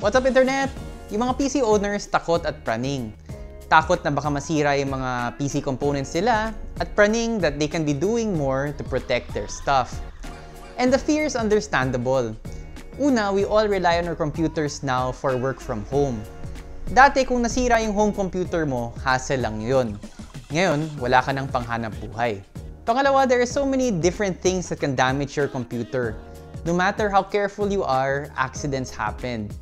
What's up internet? Yung mga PC owners takot at praning. Takot na baka masira yung mga PC components nila at praning that they can be doing more to protect their stuff. And the fear is understandable. Una, we all rely on our computers now for work from home. Dati kung nasira yung home computer mo, hassle lang yun. Ngayon, wala ka ng panghanap buhay. Pangalawa, there are so many different things that can damage your computer. No matter how careful you are, accidents happen.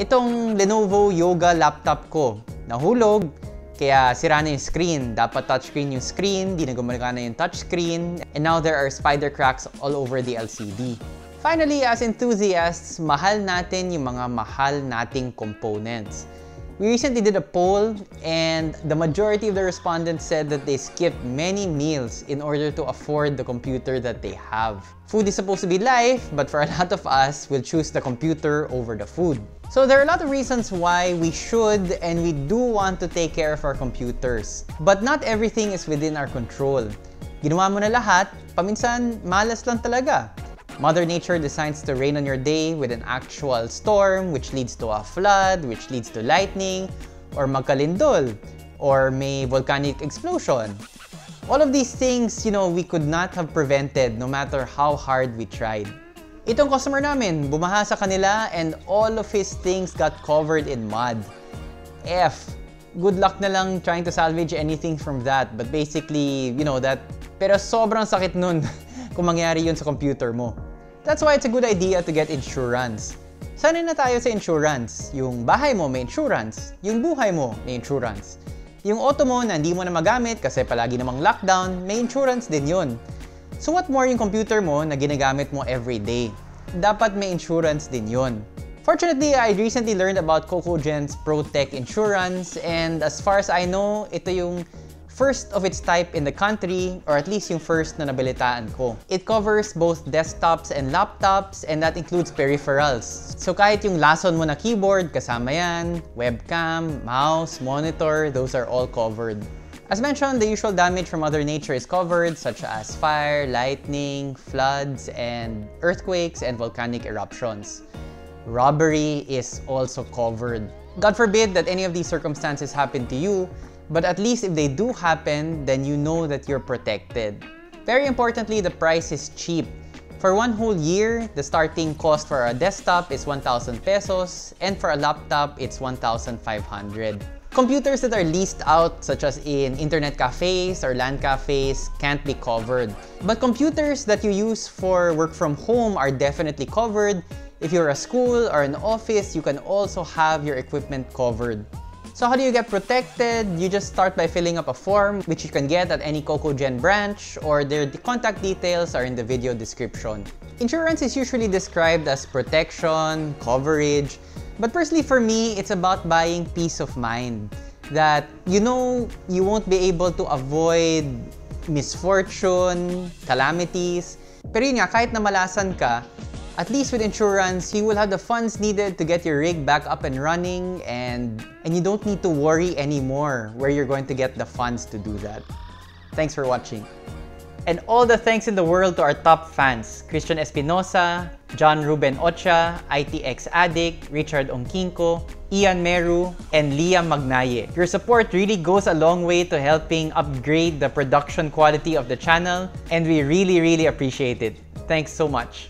Itong Lenovo Yoga laptop ko, nahulog, kaya sira na yung screen. Dapat touchscreen yung screen, di na gumagana yung touchscreen, and now there are spider cracks all over the LCD. Finally, as enthusiasts, mahal natin yung mga mahal nating components. We recently did a poll and the majority of the respondents said that they skipped many meals in order to afford the computer that they have. Food is supposed to be life, but for a lot of us, we'll choose the computer over the food. So there are a lot of reasons why we should and we do want to take care of our computers. But not everything is within our control. Ginawa mo na lahat, paminsan malas lang talaga. Mother Nature decides to rain on your day with an actual storm which leads to a flood, which leads to lightning, or magkalindol, or may volcanic explosion. All of these things, you know, we could not have prevented no matter how hard we tried. Itong customer namin, bumaha sa kanila and all of his things got covered in mud. F. Good luck na lang trying to salvage anything from that. But basically, you know, that... Pero sobrang sakit nun kung mangyari yun sa computer mo. That's why it's a good idea to get insurance. Sanay na tayo sa insurance. Yung bahay mo may insurance. Yung buhay mo may insurance. Yung auto mo na hindi mo na magamit kasi palagi namang lockdown, may insurance din yun. So what more yung computer mo na ginagamit mo every day? Dapat may insurance din yon. Fortunately, I recently learned about CocoGen's ProTech Insurance and as far as I know, ito yung first of its type in the country or at least yung first na nabalitaan ko. It covers both desktops and laptops and that includes peripherals. So kahit yung lason mo na keyboard, kasama yan, webcam, mouse, monitor, those are all covered. As mentioned, the usual damage from Mother Nature is covered, such as fire, lightning, floods, and earthquakes and volcanic eruptions. Robbery is also covered. God forbid that any of these circumstances happen to you, but at least if they do happen, then you know that you're protected. Very importantly, the price is cheap. For one whole year, the starting cost for a desktop is 1,000 pesos, and for a laptop, it's 1,500. Computers that are leased out, such as in internet cafes or LAN cafes, can't be covered. But computers that you use for work from home are definitely covered. If you're a school or an office, you can also have your equipment covered. So how do you get protected? You just start by filling up a form, which you can get at any CocoGen branch, or their contact details are in the video description. Insurance is usually described as protection, coverage, but personally for me, it's about buying peace of mind. That you know you won't be able to avoid misfortune, calamities. Pero yun nga, kahit na malasan ka, at least with insurance, you will have the funds needed to get your rig back up and running and, and you don't need to worry anymore where you're going to get the funds to do that. Thanks for watching. And all the thanks in the world to our top fans, Christian Espinosa, John Ruben Ocha, ITX Addict, Richard Onkinko, Ian Meru, and Liam Magnaye. Your support really goes a long way to helping upgrade the production quality of the channel, and we really, really appreciate it. Thanks so much.